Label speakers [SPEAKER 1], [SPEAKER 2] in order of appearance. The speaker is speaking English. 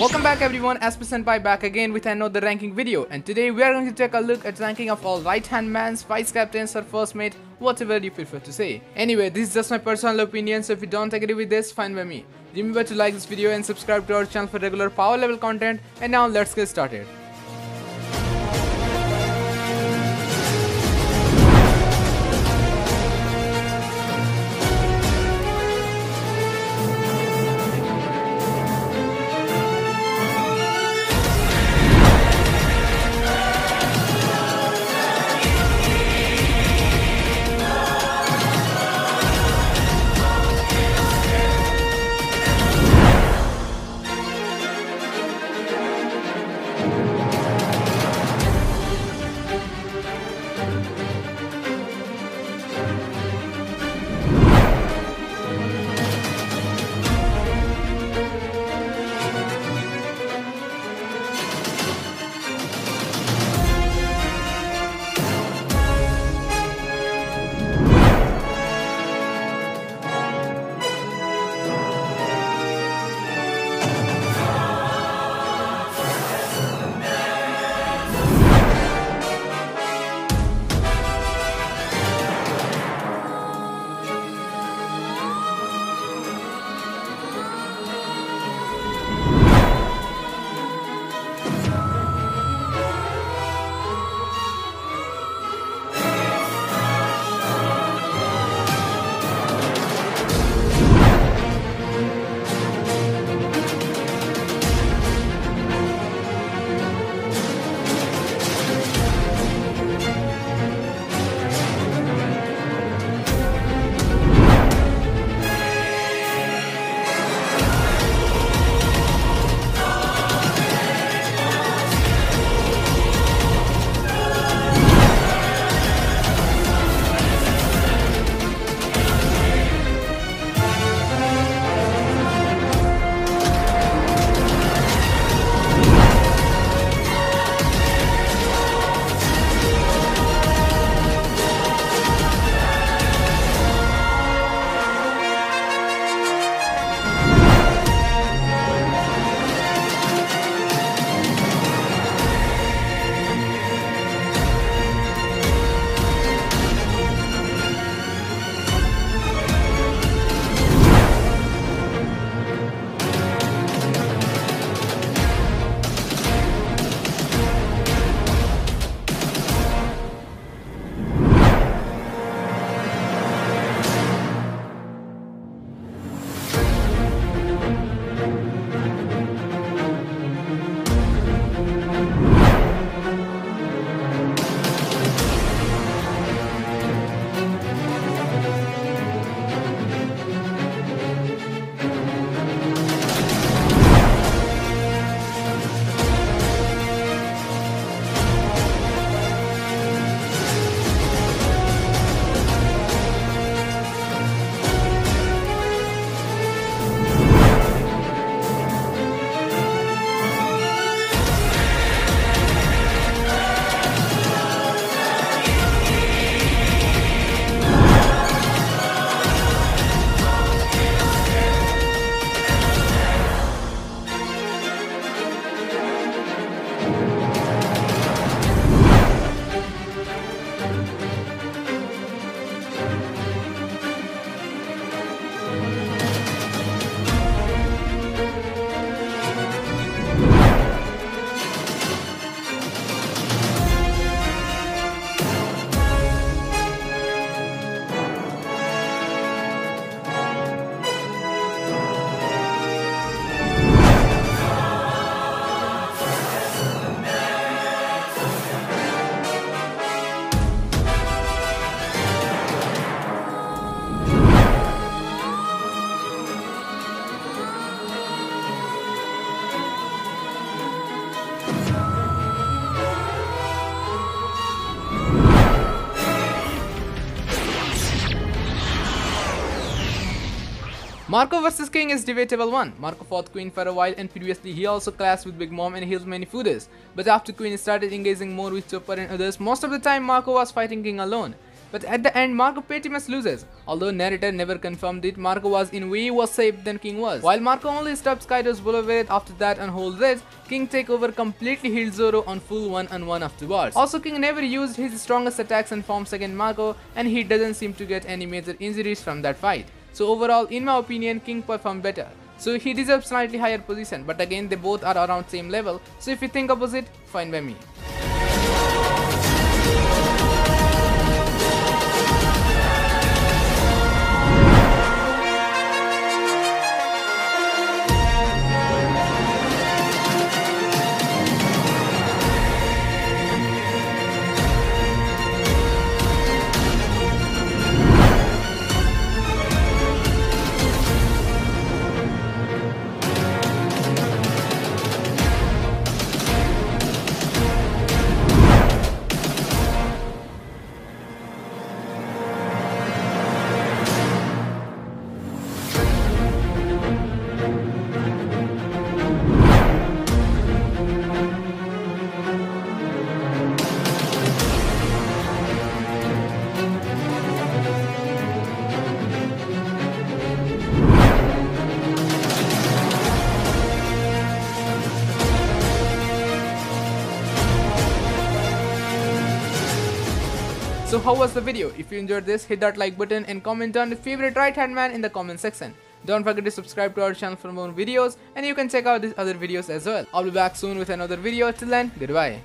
[SPEAKER 1] Welcome back everyone, SP Senpai back again with another ranking video and today we are going to take a look at ranking of all right hand mans, vice captains or first mate, whatever you prefer to say. Anyway, this is just my personal opinion so if you don't agree with this, fine by me. Remember to like this video and subscribe to our channel for regular power level content and now let's get started. Marco vs King is debatable one. Marco fought Queen for a while and previously he also clashed with Big Mom and healed many fooders. But after Queen started engaging more with Chopper and others, most of the time Marco was fighting King alone. But at the end, Marco pretty much loses. Although narrator never confirmed it, Marco was in way worse shape than King was. While Marco only stopped Kaido's Boulevard after that and holds race, King take over completely healed Zoro on full one-on-one afterwards. Also, King never used his strongest attacks and forms against Marco and he doesn't seem to get any major injuries from that fight. So overall, in my opinion, King performed better. So he deserves slightly higher position, but again they both are around same level. So if you think opposite, fine by me. So how was the video? If you enjoyed this, hit that like button and comment down your favorite right hand man in the comment section. Don't forget to subscribe to our channel for more videos and you can check out these other videos as well. I'll be back soon with another video. Till then, goodbye.